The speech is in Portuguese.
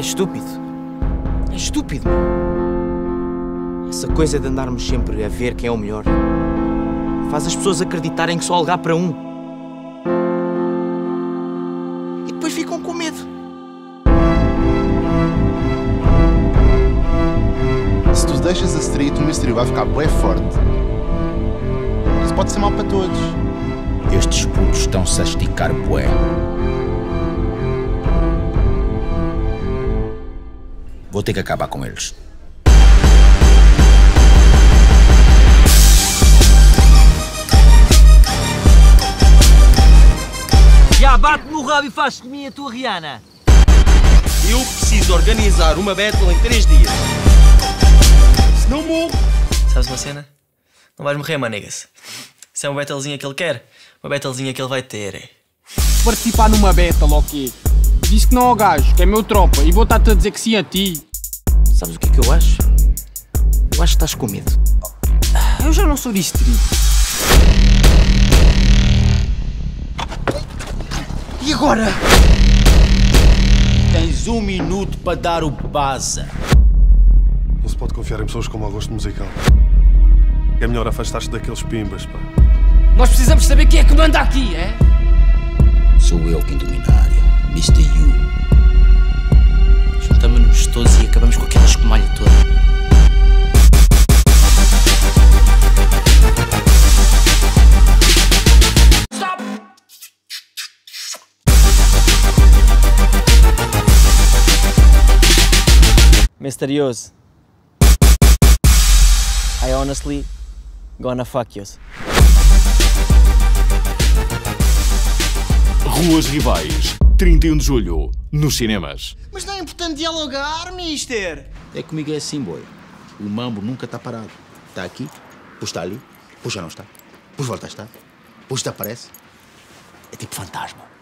estúpido. É estúpido. Essa coisa de andarmos sempre a ver quem é o melhor faz as pessoas acreditarem que só há lugar para um. E depois ficam com medo. Se tu deixas a street, o mistério vai ficar bem forte. Isso pode ser mal para todos. Estes putos estão-se a esticar bué. Vou ter que acabar com eles. Já bate no rabo e faz de mim a tua Rihanna. Eu preciso organizar uma battle em três dias. Senão morro. Sabes uma cena? Não vais morrer, manegas. Se é uma battlezinha que ele quer, uma battlezinha que ele vai ter. Participar numa battle, ok? Diz que não ao gajo, que é meu tropa, e vou estar-te a dizer que sim a ti. Sabes o que é que eu acho? Eu acho que estás com medo. Eu já não sou distrito. E agora? Tens um minuto para dar o baza. Não se pode confiar em pessoas com mau gosto musical. É melhor afastar-te daqueles pimbas, pá. Nós precisamos saber quem é que manda aqui, é? Sou eu quem domina a área. Mr. You. Juntamos-nos todos e acabamos com aquela escumalha toda. Misterioso. I honestly gonna fuck you. Ruas Rivais, 31 de julho, nos cinemas. Mas não é importante dialogar, mister. É comigo é assim, boy. O mambo nunca está parado. Está aqui, depois está ali, depois já não está. Depois volta a estar, depois desaparece. É tipo fantasma.